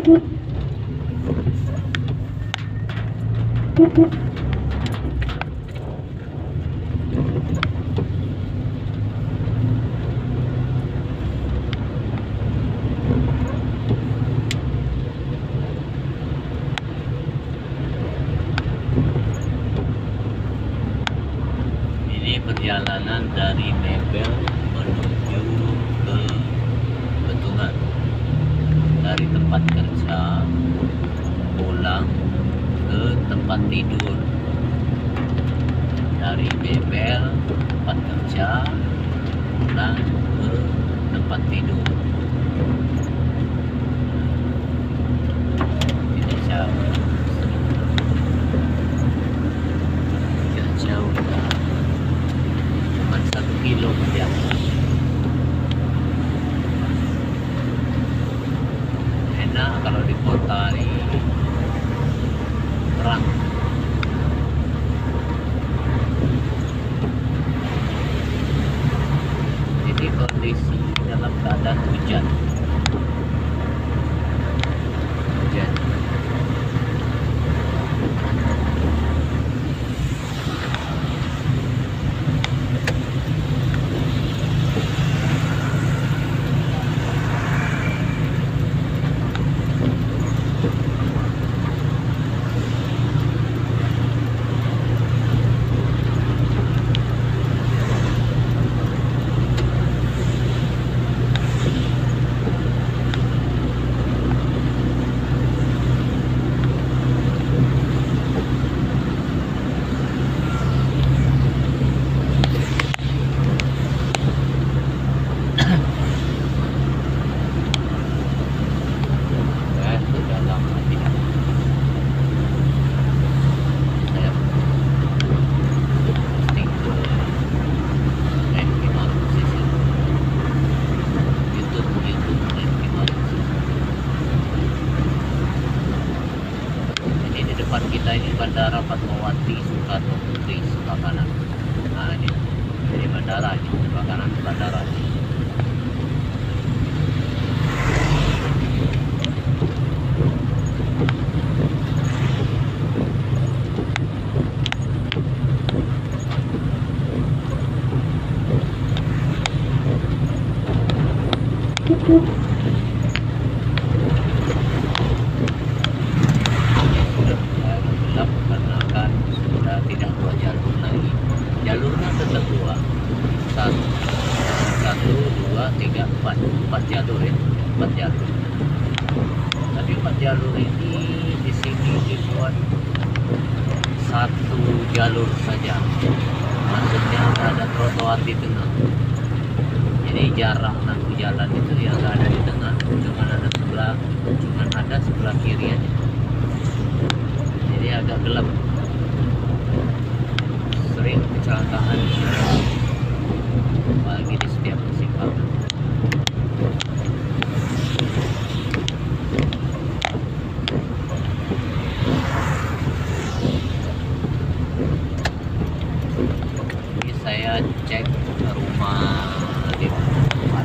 Ini perjalanan dari Mebel menuju ke Betungan. Dari tempat kerja pulang ke tempat tidur. Dari Mebel kerja pulang ke tempat tidur. Tidak. Enak kalau di kota depan kita ini Bandara Fatmawati Soekarno Putri sebelah kanan nah ini. Ini bandara ini sebelah kanan bandara. Ini sudah mulai gelap karena kan sudah tidak dua jalur lagi jalurnya tetap dua satu satu dua tiga empat empat jalur ya empat jalur tapi empat jalur ini di sini dibuat satu jalur saja. Maksudnya ada trotoar di tengah. Jadi jarak satu jalan itu ya nggak ada di tengah. Cuma ada sebelah cuma ada sebelah kiri aja. Jadi agak gelap saya cek rumah di tempat